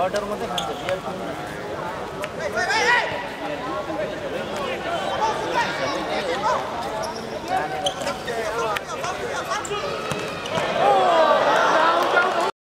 butter मात्रै खान्छ beer